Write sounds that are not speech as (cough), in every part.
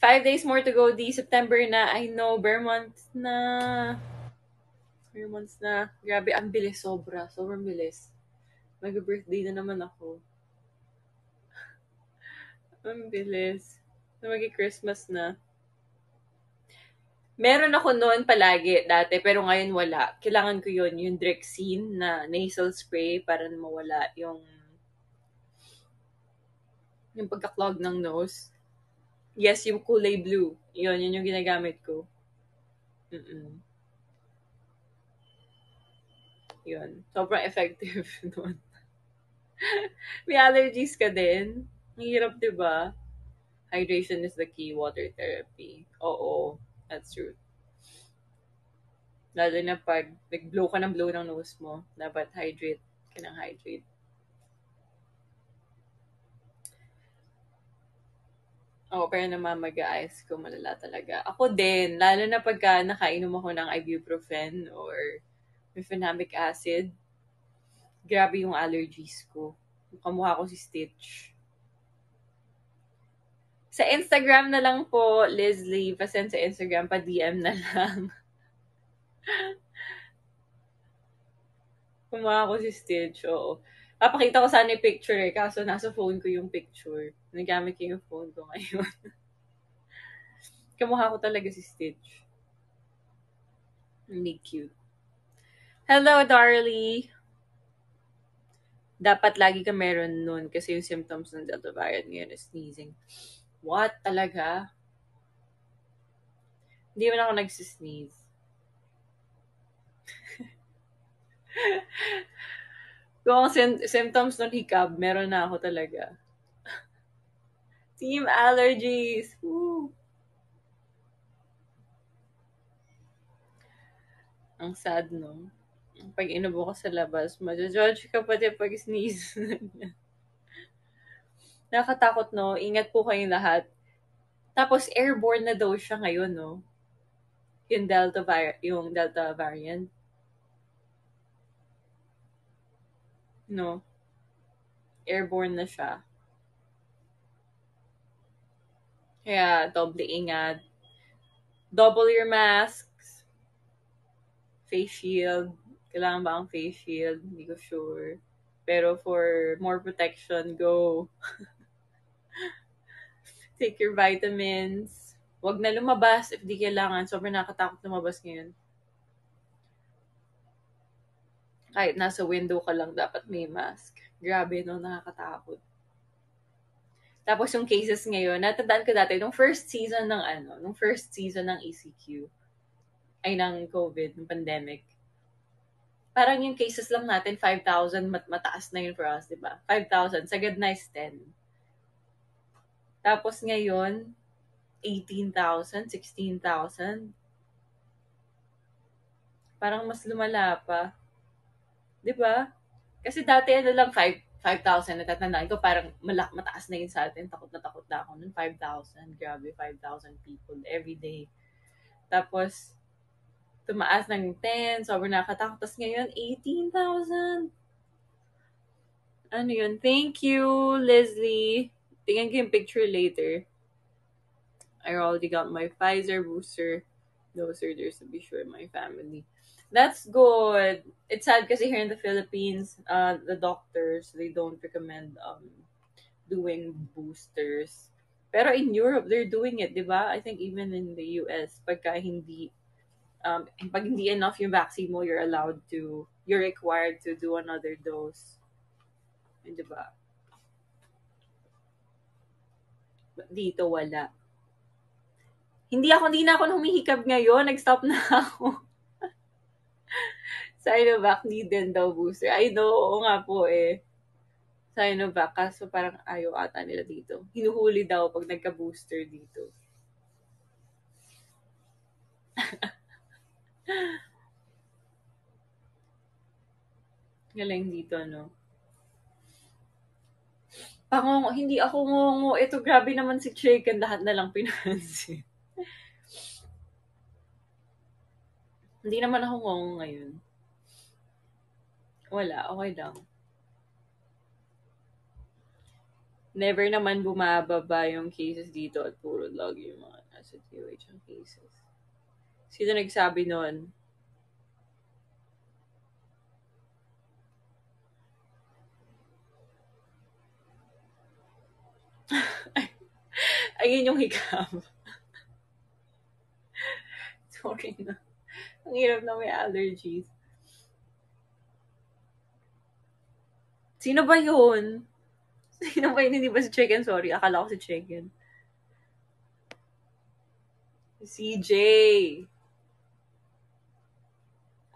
Five days more to go, di September na. I know, bare months na. Bare months na. Grabe, ang bilis, sobra. Sobrang bilis. Mag-birthday na naman ako. (laughs) ang bilis. Na Mag-Christmas na. Meron ako noon palagi dati, pero ngayon wala. Kailangan ko yun, yung Drexine na nasal spray para mawala yung yung pagka-clog ng nose. Yes, yung kulay blue. Yun, yun yung ginagamit ko. Mm-mm. Yun. Sobrang effective (laughs) nun. May allergies ka din. Ang hirap, di ba? Hydration is the key. Water therapy. Oo. That's true. Lalo na pag nag-blow ka ng blow ng nose mo, dapat hydrate ka hydrate. Oo, pero namamaga-eyes ko malala talaga. Ako din, lalo na pagka nakainom ako ng ibuprofen or mefenamic acid, grabe yung allergies ko. Kamukha ko si Stitch. Sa Instagram na lang po, Leslie, pasend sa Instagram, pa-DM na lang. (laughs) Kumukha ko si Stitch, oo. Papakita ko sana yung picture eh, kaso nasa phone ko yung picture. Nagamit ko yung phone ko ngayon. (laughs) Kamukha ko talaga si Stitch. Hindi cute. Hello, Darly! Dapat lagi ka meron nun kasi yung symptoms ng Delta variant ngayon is sneezing. What? Talaga? Hindi man ako nagsisneeze. (laughs) Kung ang symptoms ng hiccup, meron na ako talaga. (laughs) Team allergies. Woo! Ang sad, no? Pag inubo ka sa labas, ma-judge ka pati pag sneeze. (laughs) Nakatakot, no? Ingat po kayong lahat. Tapos, airborne na daw siya ngayon, no? Yung Delta, vi- yung Delta variant. No? Airborne na siya. Kaya, doble ingat. Double your masks. Face shield. Kailangan ba ang face shield? Hindi ko sure. Pero for more protection, go. (laughs) Take your vitamins. Huwag na lumabas if di kailangan. Sobrang nakatakot lumabas ngayon. Kahit nasa window ka lang, dapat may mask. Grabe, no? Nakakatakot. Tapos yung cases ngayon, natandaan ko dati, nung first season ng ano, nung first season ng ECQ, ay ng COVID, ng pandemic, parang yung cases lang natin, 5,000, mat mataas na yun for us, di ba? 5,000, sagad na is 10. Tapos ngayon, 18,000, 16,000. Parang mas lumala pa. Di ba? Kasi dati ano lang, 5, 5,000, natatandaan ko, parang malak, mataas na yun sa atin. Takot na takot na ako nun. 5,000, grabe, 5,000 people every day. Tapos, tumaas ng 10, sobrang nakatakot. Tapos ngayon, 18,000. Ano yun? Thank you, Leslie. Tingnan ko yung picture later. I already got my Pfizer booster. Those are there to be sure my family. That's good. It's sad kasi here in the Philippines, uh, the doctors, they don't recommend um, doing boosters. Pero in Europe, they're doing it, di ba? I think even in the US, pagka hindi, um, pag hindi enough yung vaccine mo, you're allowed to, you're required to do another dose. Di ba? Dito, wala. Hindi ako, hindi na ako humihikab ngayon. Nag-stop na (laughs) ako. Sinovac need din daw booster. I know, oo nga po eh. Sinovac, kaso parang ayaw ata nila dito. Hinuhuli daw pag nagka-booster dito. (laughs) Galing dito, no? Pangongo, hindi ako ngongo. Ito, grabe naman si Chicken. Lahat na lang pinansin. (laughs) hindi naman ako ngongo ngayon. Wala, okay lang. Never naman bumababa yung cases dito at puro lagi yung mga nasa DOH ang cases. Sino nagsabi nun? (laughs) Ayun yung hikam. (laughs) Sorry na. Ang hirap na may allergies. Sino ba yun? (laughs) Sino ba yun? Hindi ba si Chicken? Sorry, akala ko si Chicken. CJ.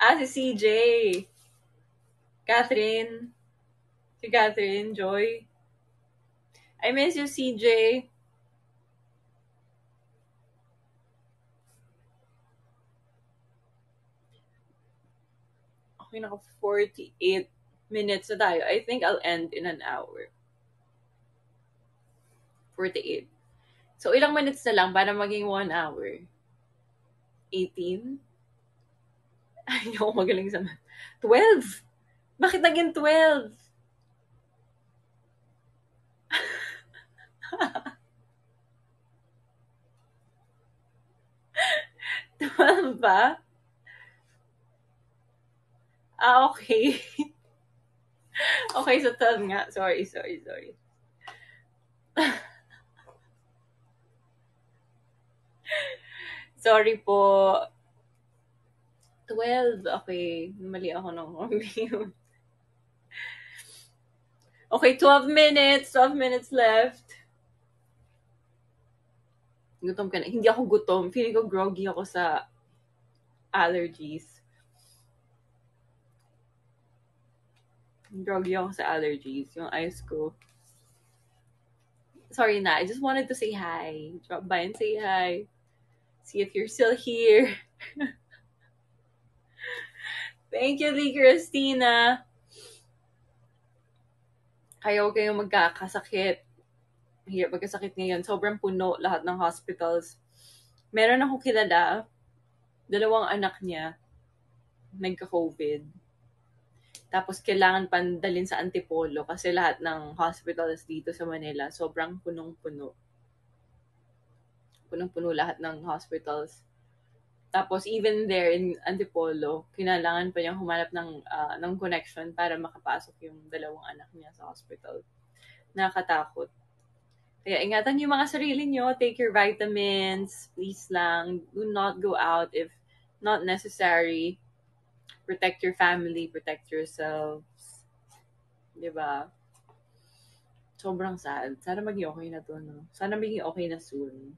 Ah, si CJ. Catherine. Si Catherine, Joy. I miss you, CJ. Okay, naka 48 minutes na tayo. I think I'll end in an hour. 48. So, ilang minutes na lang para maging 1 hour? 18? (laughs) Ay, ako magaling sa 12! Bakit naging 12? (laughs) Twelve ba? Ah, okay. (laughs) (laughs) okay, so 12 nga. Sorry, sorry, sorry. (laughs) sorry po. 12. Okay. Mali ako ng review. (laughs) Okay, 12 minutes. 12 minutes left. Gutom ka na. Hindi ako gutom. Feeling ko groggy ako sa allergies. Groggy ako sa allergies. Yung eyes ko. Sorry na. I just wanted to say hi. Drop by and say hi. See if you're still here. (laughs) Thank you, Lee Christina. Kayo kayong magkakasakit. Hirap magkasakit ngayon. Sobrang puno lahat ng hospitals. Meron ako kilala, dalawang anak niya, nagka-COVID. Tapos kailangan pandalin sa Antipolo kasi lahat ng hospitals dito sa Manila sobrang punong-puno. Punong-puno lahat ng hospitals. Tapos even there in Antipolo, kinailangan pa niyang humanap ng uh, ng connection para makapasok yung dalawang anak niya sa hospital. Nakatakot. Kaya ingatan niyo mga sarili niyo, take your vitamins, please lang. Do not go out if not necessary. Protect your family, protect yourselves. 'Di ba? Sobrang sad. Sana maging okay na to, no? Sana maging okay na soon.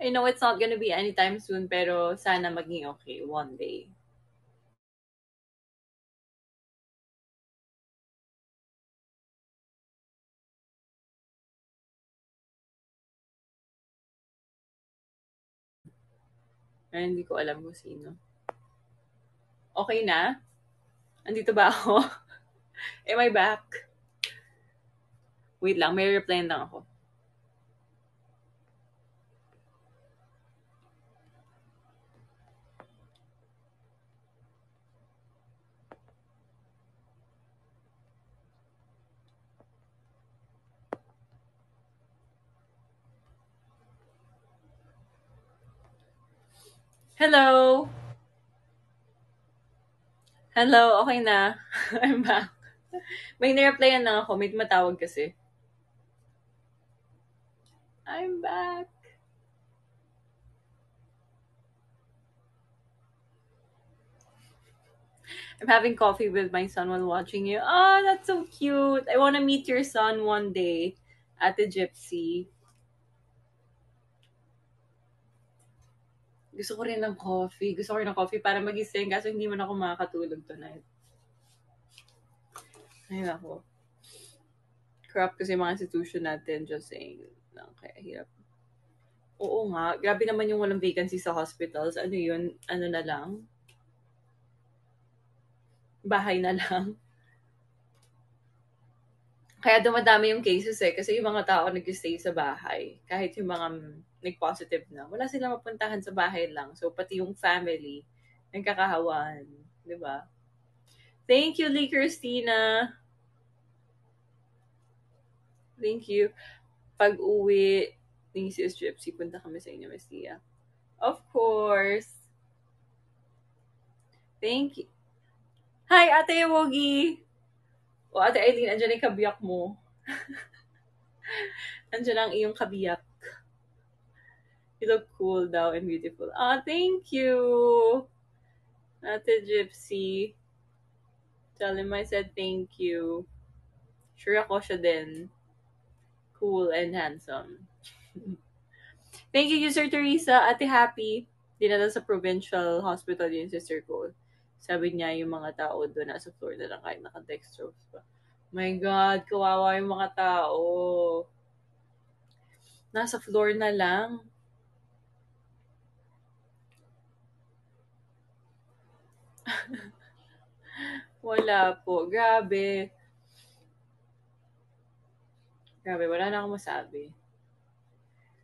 I know it's not gonna be anytime soon, pero sana maging okay one day. Ay, hindi ko alam kung sino. Okay na? Andito ba ako? (laughs) Am I back? Wait lang, may reply lang ako. Hello! Hello, okay na. (laughs) I'm back. May nireplyan lang ako. May matawag kasi. I'm back. I'm having coffee with my son while watching you. Oh, that's so cute. I want to meet your son one day at the Gypsy. Gusto ko rin ng coffee. Gusto ko rin ng coffee para magising kaso hindi man ako makakatulog tonight. Ay, ako. Crap kasi mga institution natin just saying lang kaya hirap. Oo nga. Grabe naman yung walang vacancy sa hospitals. Ano yun? Ano na lang? Bahay na lang. Kaya dumadami yung cases eh. Kasi yung mga tao nag-stay sa bahay. Kahit yung mga nag-positive na, wala silang mapuntahan sa bahay lang. So, pati yung family, nagkakahawan. Di ba? Thank you, Lee Christina. Thank you. Pag uwi ni Sis Gypsy, punta kami sa inyo, Miss Tia. Of course. Thank you. Hi, Ate Wogi! O, Ate Eileen, andyan yung kabiyak mo. (laughs) andyan ang iyong kabiyak. You look cool daw and beautiful. Ah, thank you! Ate Gypsy. Tell him I said thank you. Sure ako siya din. Cool and handsome. (laughs) thank you, Sir Teresa. Ate Happy. Dinala sa provincial hospital yung sister ko. Sabi niya yung mga tao doon nasa floor na lang kahit naka-dextrose pa. My God, kawawa yung mga tao. Nasa floor na lang. (laughs) Wala po. Grabe. Grabe, wala na akong masabi.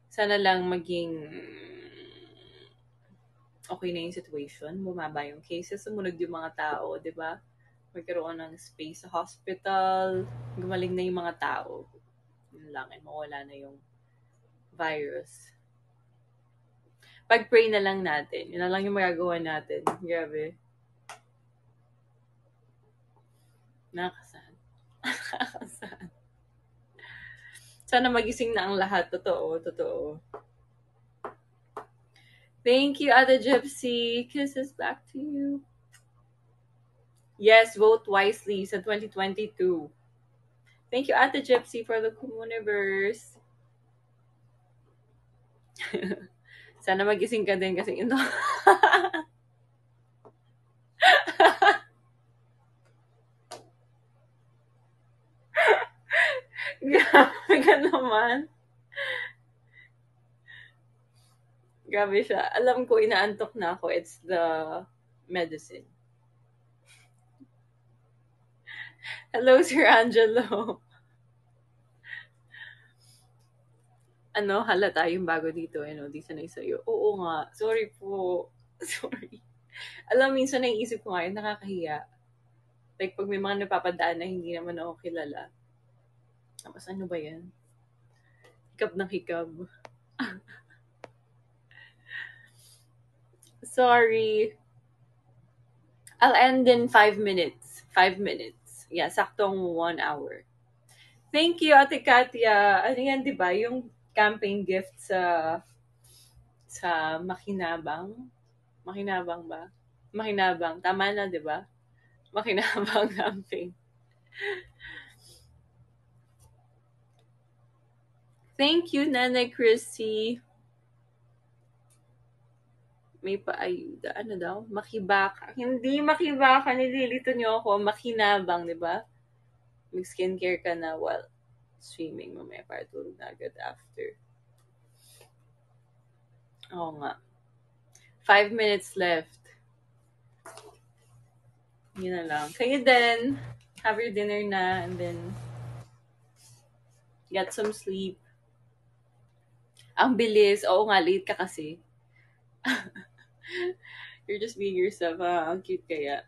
Sana lang maging okay na yung situation, bumaba yung cases, sumunod yung mga tao, di ba? Magkaroon ng space sa hospital, gumaling na yung mga tao. Yun lang, and mawala na yung virus. Pag-pray na lang natin. Yun na lang yung magagawa natin. Grabe. Nakakasan. (laughs) Nakakasan. Sana magising na ang lahat. Totoo, totoo. Thank you, Ada Gypsy. Kisses back to you. Yes, vote wisely sa 2022. Thank you, Ate Gypsy, for the Comuniverse. (laughs) Sana magising ka din kasi ino. (laughs) Grabe ka naman. Grabe siya. Alam ko, inaantok na ako. It's the medicine. Hello, Sir Angelo. Ano, halata yung bago dito. Ano, di sanay sa'yo. Oo nga. Sorry po. (laughs) Sorry. Alam, minsan naiisip ko nga yun, nakakahiya. Like, pag may mga napapadaan na hindi naman ako kilala. Tapos ano ba yan? Hikab ng hikab. (laughs) Sorry. I'll end in five minutes. Five minutes. Yeah, saktong one hour. Thank you, Ate Katya. Ano yan, di ba? Yung camping gift sa sa Makinabang. Makinabang ba? Makinabang. Tama na, di ba? Makinabang (laughs) camping. Thank you, Nana Chrissy. May paayuda. Ano daw? Makibaka. Hindi makibaka. Nililito niyo ako. Makinabang, di ba? Mag-skincare ka na while swimming. Mamaya para tulog na agad after. Oo nga. Five minutes left. Yun na lang. Kayo din. Have your dinner na and then get some sleep. Ang bilis. Oo nga, late ka kasi. (laughs) You're just being yourself. Ah, ang cute kaya.